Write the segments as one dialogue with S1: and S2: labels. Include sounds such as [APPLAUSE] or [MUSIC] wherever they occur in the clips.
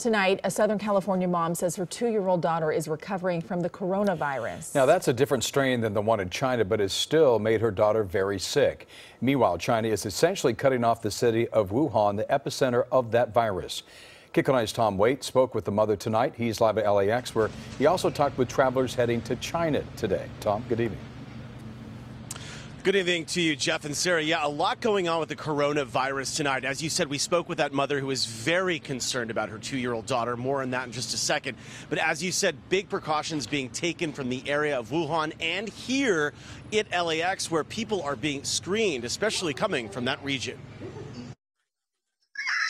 S1: Tonight, a Southern California mom says her two year old daughter is recovering from the coronavirus.
S2: Now, that's a different strain than the one in China, but has still made her daughter very sick. Meanwhile, China is essentially cutting off the city of Wuhan, the epicenter of that virus. KCAL 9's Tom Waite spoke with the mother tonight. He's live at LAX, where he also talked with travelers heading to China today. Tom, good evening.
S3: Good evening to you, Jeff and Sarah. Yeah, a lot going on with the coronavirus tonight. As you said, we spoke with that mother who is very concerned about her two year old daughter. More on that in just a second. But as you said, big precautions being taken from the area of Wuhan and here at LAX, where people are being screened, especially coming from that region.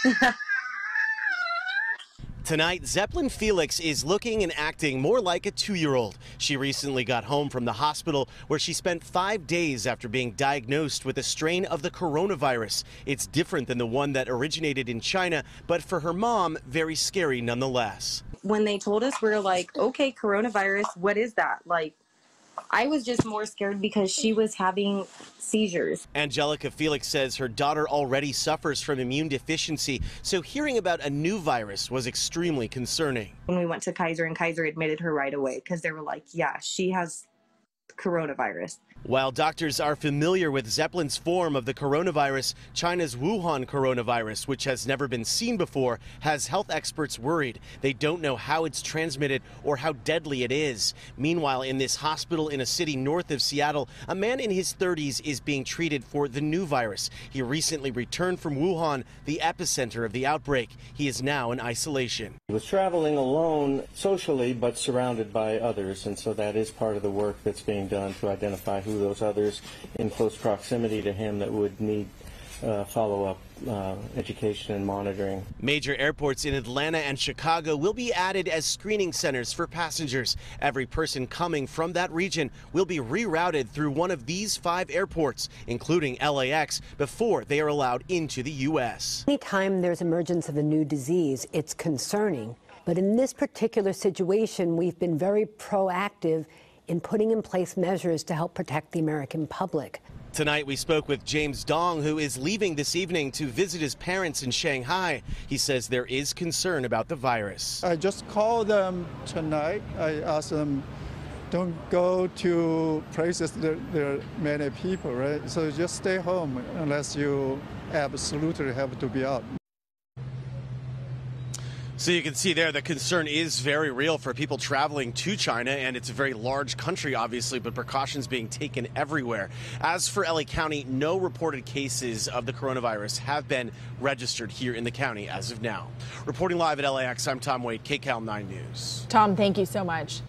S3: [LAUGHS] Tonight, Zeppelin Felix is looking and acting more like a two year old. She recently got home from the hospital where she spent five days after being diagnosed with a strain of the coronavirus. It's different than the one that originated in China, but for her mom, very scary nonetheless.
S4: When they told us, we were like, okay, coronavirus, what is that? Like, I was just more scared because she was having seizures.
S3: Angelica Felix says her daughter already suffers from immune deficiency, so hearing about a new virus was extremely concerning.
S4: When we went to Kaiser and Kaiser admitted her right away because they were like, yeah, she has coronavirus.
S3: While doctors are familiar with Zeppelin's form of the coronavirus, China's Wuhan coronavirus, which has never been seen before, has health experts worried. They don't know how it's transmitted or how deadly it is. Meanwhile, in this hospital in a city north of Seattle, a man in his 30s is being treated for the new virus. He recently returned from Wuhan, the epicenter of the outbreak. He is now in isolation.
S5: He was traveling alone socially, but surrounded by others, and so that is part of the work that's being done to identify who those others in close proximity to him that would need uh, follow-up uh, education and monitoring.
S3: Major airports in Atlanta and Chicago will be added as screening centers for passengers. Every person coming from that region will be rerouted through one of these five airports, including LAX, before they are allowed into the U.S.
S6: Anytime there's emergence of a new disease, it's concerning. But in this particular situation, we've been very proactive in putting in place measures to help protect the American public.
S3: Tonight, we spoke with James Dong, who is leaving this evening to visit his parents in Shanghai. He says there is concern about the virus.
S7: I just called them tonight. I asked them, don't go to places that there are many people, right? So just stay home unless you absolutely have to be out.
S3: So you can see there the concern is very real for people traveling to China, and it's a very large country, obviously, but precautions being taken everywhere. As for LA County, no reported cases of the coronavirus have been registered here in the county as of now. Reporting live at LAX, I'm Tom Waite, KCAL 9 News.
S1: Tom, thank you so much.